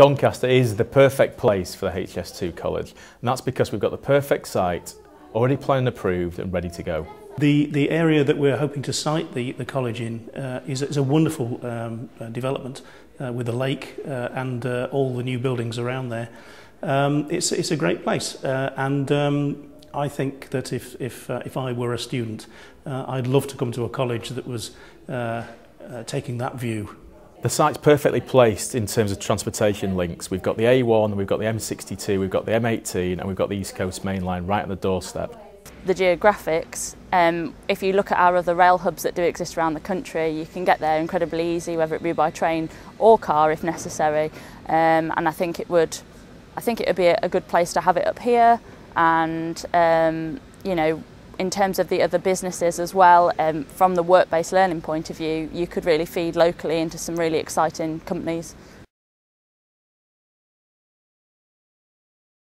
Doncaster is the perfect place for the HS2 college, and that's because we've got the perfect site, already planned and approved and ready to go. The, the area that we're hoping to site the, the college in uh, is, is a wonderful um, uh, development uh, with a lake uh, and uh, all the new buildings around there. Um, it's, it's a great place uh, and um, I think that if, if, uh, if I were a student, uh, I'd love to come to a college that was uh, uh, taking that view The site's perfectly placed in terms of transportation links. We've got the A1, we've got the M62, we've got the M18 and we've got the East Coast Main Line right on the doorstep. The geographics, um, if you look at our other rail hubs that do exist around the country, you can get there incredibly easy, whether it be by train or car if necessary. Um, and I think it would, I think it would be a, good place to have it up here. And um, you know, in terms of the other businesses as well, um, from the work-based learning point of view, you could really feed locally into some really exciting companies.